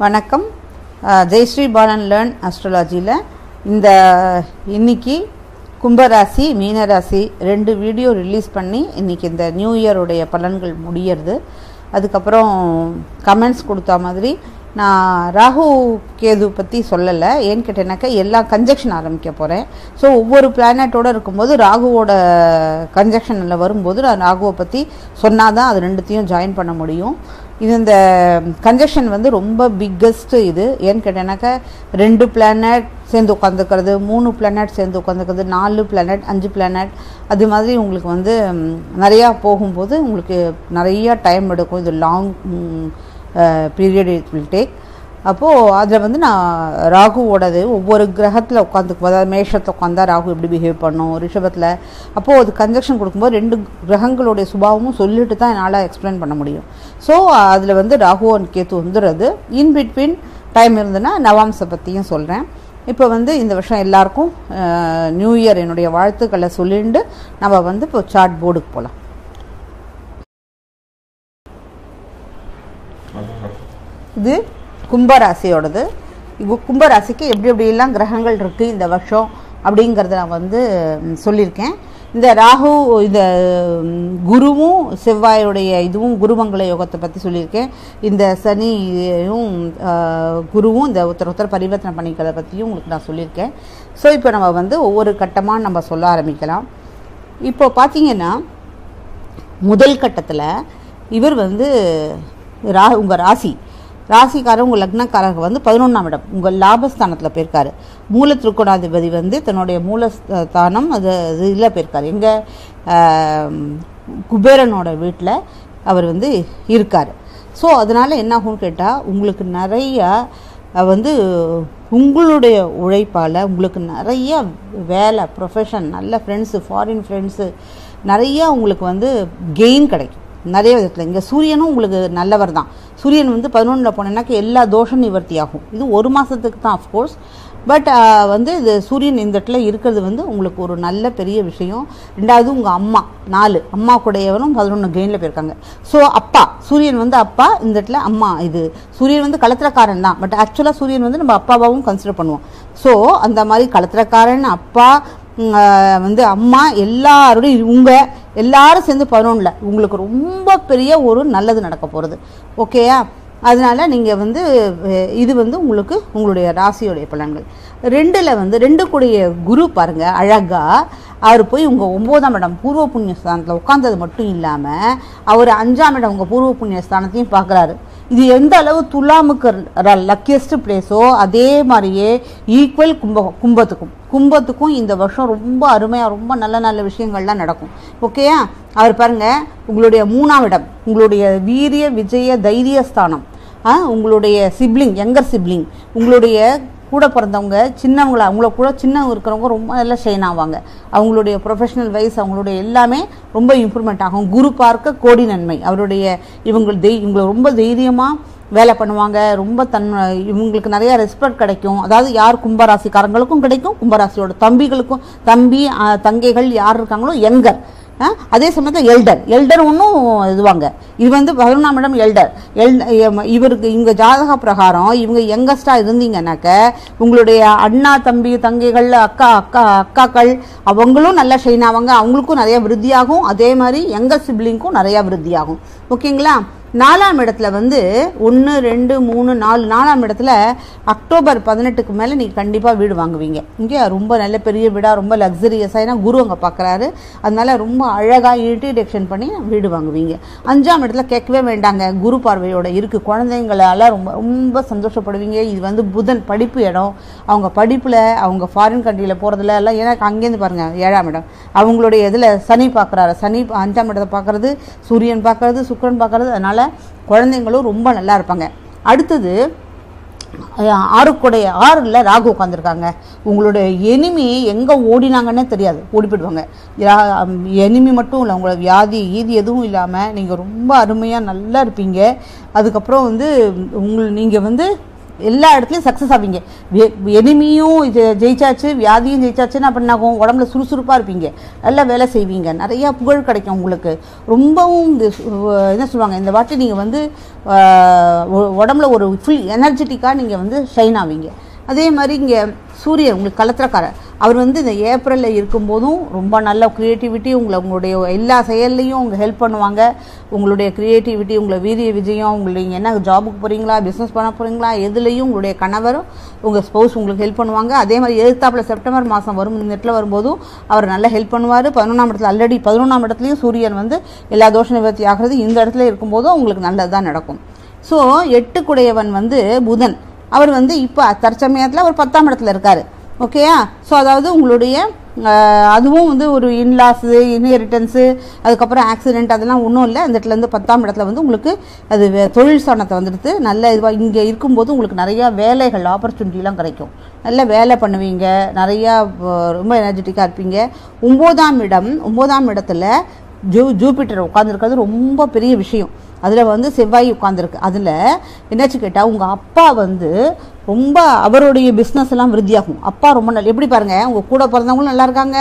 வணக்கம். அஹ், ஜெயஸ்ரீ பாலன் லேர்ன் அஸ்ட்ராலஜியில் இந்த இன்னைக்கு கும்பராசி மீனராசி ரெண்டு வீடியோ ரிலீஸ் பண்ணி இன்றைக்கி இந்த நியூ இயருடைய பலன்கள் முடியறது. அதுக்கப்புறம் கமெண்ட்ஸ் கொடுத்த மாதிரி நான் ராகு கேது பற்றி சொல்லலை. ஏன்னு கேட்டேனாக்கா எல்லா கன்ஜெக்ஷன் ஆரம்பிக்க போகிறேன் ஸோ ஒவ்வொரு பிளானட்டோடு இருக்கும்போது ராகுவோட கன்ஜெக்ஷனில் வரும்போது நான் ராகுவை பற்றி சொன்னால் தான் அது ரெண்டுத்தையும் ஜாயின் பண்ண முடியும். இது இந்த கன்ஜெஷன் வந்து ரொம்ப பிக்கஸ்ட்டு இது. ஏன்னு கேட்டேனாக்கா ரெண்டு பிளானட் சேர்ந்து உட்காந்துக்கிறது மூணு பிளானட் சேர்ந்து உட்காந்துக்கிறது நாலு பிளானட் அஞ்சு பிளானட் அது மாதிரி உங்களுக்கு வந்து நிறையா போகும்போது உங்களுக்கு நிறையா டைம் எடுக்கும். இது long period it will take அப்போது அதில் வந்து நான் ராகுவோடது ஒவ்வொரு கிரகத்தில் உட்காந்துக்கும் அதாவது மேஷத்தில் உட்காந்தா ராகு எப்படி பிஹேவ் பண்ணும் ரிஷபத்தில். அப்போது அது கன்ஜெக்ஷன் கொடுக்கும்போது ரெண்டு கிரகங்களுடைய சுபாவமும் சொல்லிட்டு தான் என்னால் எக்ஸ்பிளைன் பண்ண முடியும். ஸோ அதில் வந்து ராகு அண்ட் கேத்து வந்துடுறது. இன் பிட்வீன் டைம் இருந்ததுன்னா நவாம்சை பற்றியும் சொல்கிறேன் இப்போ வந்து இந்த வருஷம் எல்லாருக்கும் நியூ இயர் என்னுடைய வாழ்த்துக்களை சொல்லிட்டு நம்ம வந்து இப்போ சார்ட் போர்டுக்கு போகலாம் இது கும்பராசியோடது. இப்போ கும்பராசிக்கு எப்படி எப்படிலாம் கிரகங்கள் இருக்குது இந்த வருஷம் அப்படிங்கிறத நான் வந்து சொல்லியிருக்கேன். இந்த ராகு இந்த குருவும் செவ்வாயுடைய இதுவும் குருமங்கள யோகத்தை பற்றி சொல்லியிருக்கேன். இந்த சனியும் குருவும் இந்த ஒருத்தர் ஒருத்தர் பரிவர்த்தனை பண்ணிக்கிறத பற்றியும் உங்களுக்கு நான் சொல்லியிருக்கேன். ஸோ இப்போ நம்ம வந்து ஒவ்வொரு கட்டமாக நம்ம சொல்ல ஆரம்பிக்கலாம். இப்போ பார்த்தீங்கன்னா முதல் கட்டத்தில் இவர் வந்து ரா உங்கள் ராசி. ராசிக்காரர் உங்கள் லக்னக்காரர் வந்து பதினொன்றாம் இடம். உங்கள் லாபஸ்தானத்தில் போயிருக்காரு. மூல திருக்கோணாதிபதி வந்து தன்னுடைய மூலஸ்தானம் அது இதில் போயிருக்காரு. எங்கள் குபேரனோட வீட்டில் அவர் வந்து இருக்கார். ஸோ அதனால் என்ன ஆகும்னு கேட்டால் உங்களுக்கு நிறையா வந்து உங்களுடைய உழைப்பால் உங்களுக்கு நிறைய வேலை ப்ரொஃபஷன் நல்ல ஃப்ரெண்ட்ஸு ஃபாரின் ஃப்ரெண்ட்ஸு நிறையா உங்களுக்கு வந்து கெயின் கிடைக்கும். நிறைய விதத்தில். இங்கே சூரியனும் உங்களுக்கு நல்லவர் தான். சூரியன் வந்து பதினொன்றில் போனேன்னாக்கா எல்லா தோஷம் நிவர்த்தி ஆகும் இது ஒரு மாதத்துக்கு தான் அஃப்கோர்ஸ் பட் வந்து இது சூரியன் இந்த இடத்துல இருக்கிறது வந்து உங்களுக்கு ஒரு நல்ல பெரிய விஷயம். ரெண்டாவது உங்கள் அம்மா நாலு. அம்மா கூடையவரும் பதினொன்று கெயினில் போயிருக்காங்க. ஸோ அப்பா சூரியன் வந்து அப்பா இந்த இடத்துல அம்மா இது. சூரியன் வந்து களத்திரக்காரன் தான். பட் ஆக்சுவலாக சூரியன் வந்து நம்ம அப்பாவாகவும் கன்சிடர் பண்ணுவோம். ஸோ அந்த மாதிரி களத்திரக்காரன் அப்பா வந்து அம்மா எல்லாரோடையும் உங்க எல்லாரும் சேர்ந்து பதினொன்றில் உங்களுக்கு ரொம்ப பெரிய ஒரு நல்லது நடக்க போகிறது ஓகேயா அதனால நீங்கள் வந்து இது வந்து உங்களுக்கு உங்களுடைய ராசியோடைய பலன்கள். ரெண்டில் வந்து ரெண்டு கூடிய குரு பாருங்கள் அழகா அவர் போய் உங்கள் ஒம்போதாம் இடம் பூர்வ புண்ணிய ஸ்தானத்தில் உட்காந்தது மட்டும் இல்லாமல் அவர் அஞ்சாம் இடம் உங்கள் பூர்வ புண்ணிய ஸ்தானத்தையும் பார்க்குறாரு இது எந்த அளவு துலாமுக்கு லக்கியஸ்ட் பிளேஸோ அதே மாதிரியே ஈக்குவல் கும்ப கும்பத்துக்கும். கும்பத்துக்கும் இந்த வருஷம் ரொம்ப அருமையாக ரொம்ப நல்ல நல்ல விஷயங்கள்லாம் நடக்கும். ஓகேயா அவர் பாருங்க உங்களுடைய மூணாம் இடம் உங்களுடைய வீரிய விஜய தைரிய ஸ்தானம். ஆ, உங்களுடைய சிப்ளிங் யங்கர் சிப்ளிங் உங்களுடைய கூட பிறந்தவங்க சின்னவங்கள அவங்கள கூட சின்னவங்க இருக்கிறவங்க ரொம்ப நல்லா ஷைன் ஆவாங்க. அவங்களுடைய ப்ரொஃபஷனல் வைஸ் அவங்களுடைய எல்லாமே ரொம்ப இம்ப்ரூவ்மெண்ட் ஆகும். குரு பார்க்க கோடி நன்மை. அவருடைய இவங்க தெய் இவங்களை ரொம்ப தைரியமாக வேலை பண்ணுவாங்க. ரொம்ப தன் இவங்களுக்கு நிறைய ரெஸ்பெக்ட் கிடைக்கும். அதாவது யார் கும்பராசிக்காரங்களுக்கும் கிடைக்கும் கும்பராசியோட தம்பிகளுக்கும் தம்பி தங்கைகள் யார் இருக்காங்களோ எங்கள் அதே சமயத்தில் எல்டர். எல்டர் ஒன்றும் இதுவாங்க. இது வந்து பதினொன்றாம் இடம் எல்டர். எல் இவருக்கு இவங்க ஜாதக பிரகாரம் இவங்க யங்கஸ்டாக இருந்தீங்கன்னாக்க உங்களுடைய அண்ணா தம்பி தங்கைகள் அக்கா அக்கா அக்காக்கள் அவங்களும் நல்லா ஷைன் ஆவாங்க. அவங்களுக்கும் நிறையா விருத்தியாகும். அதே மாதிரி யங்கர் சிப்ளிங்க்கும் நிறையா விருத்தியாகும். ஓகேங்களா? நாலாம் இடத்துல வந்து ஒன்று ரெண்டு மூணு நாலு நாலாம் இடத்துல அக்டோபர் பதினெட்டுக்கு மேலே நீங்கள் கண்டிப்பாக வீடு வாங்குவீங்க. இங்கே ரொம்ப நல்ல பெரிய வீடாக ரொம்ப லக்ஸரியஸாக ஏன்னா குரு அங்கே பார்க்குறாரு அதனால் ரொம்ப அழகாக இன்ட்ரடக்ஷன் பண்ணி வீடு வாங்குவீங்க. அஞ்சாம் இடத்துல கேட்கவே வேண்டாங்க. குரு பார்வையோட இருக்குது குழந்தைங்களால ரொம்ப ரொம்ப சந்தோஷப்படுவீங்க. இது வந்து புதன் படிப்பு இடம். அவங்க படிப்பில் அவங்க ஃபாரின் கண்ட்ரியில் போகிறதுல எல்லாம் ஏன்னா அங்கேருந்து பாருங்கள் ஏழாம் இடம். அவங்களுடைய இதில் சனி பார்க்குறாரு சனி அஞ்சாம் இடத்தை பார்க்குறது சூரியன் பார்க்குறது சுக்கரன் பார்க்குறது அதனால் குழந்தைங்களும் ரொம்ப நல்லா இருப்பாங்க. அடுத்தது ஆறுக்குடைய ஆறில் ராகு உட்காந்துருக்காங்க உங்களுடைய எனிமி எங்கே ஓடினாங்கன்னே தெரியாது. ஓடி போயிடுவாங்க எனிமி மட்டும் இல்லை உங்களோட வியாதி ஈதி எதுவும் இல்லாமல் நீங்கள் ரொம்ப அருமையாக நல்லா இருப்பீங்க. அதுக்கப்புறம் வந்து உங்கள் நீங்கள் வந்து எல்லா இடத்துலையும் சக்ஸஸ் ஆவீங்க. எனிமியும் ஜெயிச்சாச்சு வியாதியும் ஜெயிச்சாச்சுன்னா அப்ப என்ன ஆகும் உடம்புல சுறுசுறுப்பாக இருப்பீங்க. நல்லா வேலை செய்வீங்க. நிறையா புகழ் கிடைக்கும் உங்களுக்கு. ரொம்பவும் என்ன சொல்லுவாங்க? இந்த வாட்டி நீங்கள் வந்து உடம்புல ஒரு ஃபுல் எனர்ஜெட்டிக்காக நீங்கள் வந்து ஷைன் ஆவீங்க. அதே மாதிரி இங்கே சூரியன் உங்களுக்கு கலத்திரக்காரர் அவர் வந்து இந்த ஏப்ரலில் இருக்கும்போதும் ரொம்ப நல்ல க்ரியேட்டிவிட்டி உங்களை உங்களுடைய எல்லா செயல்லையும் உங்கள் ஹெல்ப் பண்ணுவாங்க. உங்களுடைய க்ரியேட்டிவிட்டி உங்களை வீரிய விஜயம் உங்களை நீங்கள் என்ன ஜாபுக்கு போகிறீங்களா பிஸ்னஸ் பண்ண போகிறீங்களா எதுலேயும் உங்களுடைய கணவரும் உங்கள் ஸ்பௌஸ் உங்களுக்கு ஹெல்ப் பண்ணுவாங்க. அதே மாதிரி எழுத்தாப்பில் செப்டம்பர் மாதம் வரும் இந்த இடத்துல வரும்போதும் அவர் நல்லா ஹெல்ப் பண்ணுவார். பதினொன்றாம் இடத்துல ஆல்ரெடி பதினொன்றாம் இடத்துலையும் சூரியன் வந்து எல்லா தோஷ நிவர்த்தி ஆகிறது இந்த இடத்துல இருக்கும்போதும் உங்களுக்கு நல்லது தான் நடக்கும். ஸோ எட்டுக்குடையவன் வந்து புதன். அவர் வந்து இப்போ தற்சமயத்தில் அவர் பத்தாம் இடத்துல இருக்கார். ஓகேயா ஸோ அதாவது உங்களுடைய அதுவும் வந்து ஒரு இன்லாஸு இன்ஹெரிட்டன்ஸு அதுக்கப்புறம் ஆக்சிடெண்ட் அதெல்லாம் ஒன்றும் இல்லை. அந்த இடத்துலேருந்து பத்தாம் இடத்துல வந்து உங்களுக்கு அது வே- தொழில் சாணத்தை வந்துடுத்து. நல்ல இதுவாக இங்கே இருக்கும்போது உங்களுக்கு நிறையா வேலைகள் ஆப்பர்ச்சுனிட்டிலாம் கிடைக்கும். நல்ல வேலை பண்ணுவீங்க. நிறையா ரொம்ப எனர்ஜெட்டிக்காக இருப்பீங்க. ஒம்போதாம் இடம் ஒம்போதாம் இடத்துல ஜூ ஜூபிட்டர் உட்காந்துருக்கிறது ரொம்ப பெரிய விஷயம். அதில் வந்து செவ்வாய் உட்காந்துருக்கு அதில் என்னாச்சு கேட்டால் உங்கள் அப்பா வந்து ரொம்ப அவருடைய பிஸ்னஸ் எல்லாம் விருத்தியாகும். அப்பா ரொம்ப நல்ல எப்படி பாருங்கள் உங்கள் கூட பிறந்தவங்களும் நல்லா இருக்காங்க.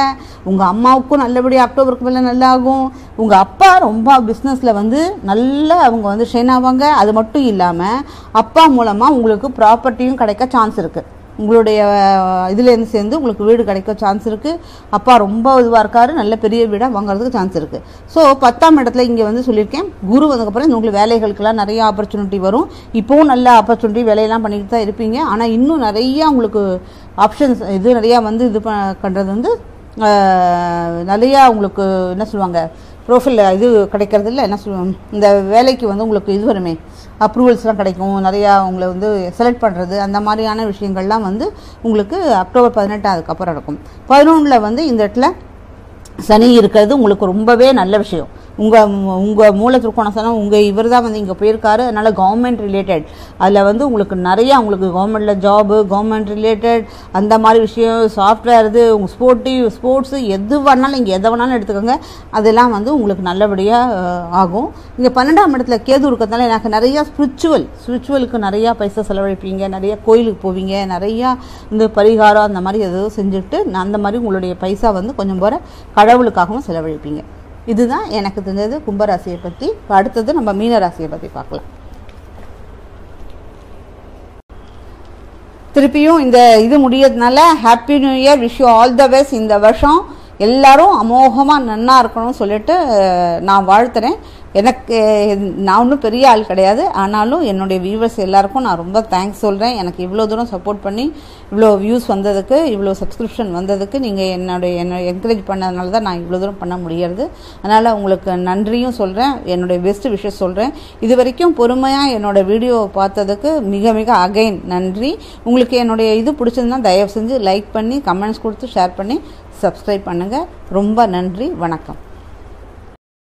உங்கள் அம்மாவுக்கும் நல்லபடியாக அக்டோபருக்கு மேலே நல்லா ஆகும் உங்கள் அப்பா ரொம்ப பிஸ்னஸில் வந்து நல்லா அவங்க வந்து ஷைன் ஆவாங்க. அது மட்டும் இல்லாமல் அப்பா மூலமாக உங்களுக்கு ப்ராப்பர்ட்டியும் கிடைக்க சான்ஸ் இருக்குது உங்களுடைய இதுலேருந்து சேர்ந்து உங்களுக்கு வீடு கிடைக்க சான்ஸ் இருக்குது அப்பா ரொம்ப இதுவாக இருக்காரு. நல்ல பெரிய வீடாக வாங்குறதுக்கு சான்ஸ் இருக்குது ஸோ பத்தாம் இடத்துல இங்கே வந்து சொல்லியிருக்கேன். குரு வந்ததுக்கப்புறம் உங்களுக்கு வேலைகளுக்கெல்லாம் நிறைய ஆப்பர்ச்சுனிட்டி வரும். இப்போவும் நல்ல ஆப்பர்ச்சுனிட்டி வேலையெல்லாம் பண்ணிட்டு தான் இருப்பீங்க. ஆனால் இன்னும் நிறையா உங்களுக்கு ஆப்ஷன்ஸ் இது நிறையா வந்து இது பண்ணுறது வந்து நிறையா உங்களுக்கு என்ன சொல்லுவாங்க ப்ரொஃபைல் இது கிடைக்கிறது இல்லை. என்ன சொல்லுவோம்? இந்த வேலைக்கு வந்து உங்களுக்கு இது வருமே. அப்ரூவல்ஸ்லாம் கிடைக்கும். நிறையா உங்களை வந்து செலக்ட் பண்ணுறது அந்த மாதிரியான விஷயங்கள்லாம் வந்து உங்களுக்கு அக்டோபர் பதினெட்டு அதுக்கப்புறம் நடக்கும். பதினொன்றில் வந்து இந்த இடத்துல சனி இருக்கிறது உங்களுக்கு ரொம்பவே நல்ல விஷயம். உங்கள் உங்கள் மூல திருக்கோணசனம் உங்கள் இவர் தான் வந்து இங்கே போயிருக்காரு. அதனால் கவர்மெண்ட் ரிலேட்டட் அதில் வந்து உங்களுக்கு நிறையா உங்களுக்கு கவர்மெண்ட்டில் ஜாபு கவர்மெண்ட் ரிலேட்டட் அந்த மாதிரி விஷயம் சாஃப்ட்வேர் இது உங்கள் ஸ்போர்ட்டிவ் ஸ்போர்ட்ஸு எது வேணாலும் இங்கே எதை வேணாலும் எடுத்துக்கோங்க. அதெல்லாம் வந்து உங்களுக்கு நல்லபடியாக ஆகும். இங்கே பன்னெண்டாம் இடத்துல கேது இருக்கிறதுனால எனக்கு நிறையா ஸ்பிரிச்சுவல் ஸ்பிரிச்சுவலுக்கு நிறையா பைசா செலவழிப்பீங்க நிறைய கோயிலுக்கு போவீங்க நிறையா இந்த பரிகாரம் அந்த மாதிரி ஏதோ செஞ்சுட்டு நான் அந்த மாதிரி உங்களுடைய பைசா வந்து கொஞ்சம் போகிற கடவுளுக்காகவும் செலவழிப்பீங்க. இதுதான் எனக்கு தெரிஞ்சது கும்பராசியை பற்றி அடுத்தது நம்ம மீனராசியை பற்றி பார்க்கலாம். திருப்பியும் இந்த இது முடியறதுனால happy new year wish you all the best இந்த வருஷம். எல்லாரும் அமோகமாக நன்னா இருக்கணும்னு சொல்லிட்டு நான் வாழ்த்துறேன். எனக்கு நான் ஒன்றும் பெரிய ஆள் கிடையாது. ஆனாலும் என்னுடைய வியூவர்ஸ் எல்லாருக்கும் நான் ரொம்ப தேங்க்ஸ் சொல்கிறேன் எனக்கு இவ்வளோ தூரம் சப்போர்ட் பண்ணி இவ்வளோ வியூஸ் வந்ததுக்கு இவ்வளோ சப்ஸ்கிரிப்ஷன் வந்ததுக்கு நீங்கள் என்னுடைய என்ன என்கரேஜ் பண்ணதுனால தான் நான் இவ்வளோ தூரம் பண்ண முடியறது. அதனால் உங்களுக்கு நன்றியும் சொல்கிறேன் என்னுடைய பெஸ்ட் விஷயம் சொல்கிறேன் இது வரைக்கும் பொறுமையாக என்னோட வீடியோவை பார்த்ததுக்கு மிக மிக அகைன் நன்றி. உங்களுக்கு என்னுடைய இது பிடிச்சிருந்தா தயவு செஞ்சு லைக் பண்ணி கமெண்ட்ஸ் கொடுத்து ஷேர் பண்ணி சப்ஸ்கிரைப் பண்ணுங்கள் ரொம்ப நன்றி. வணக்கம்.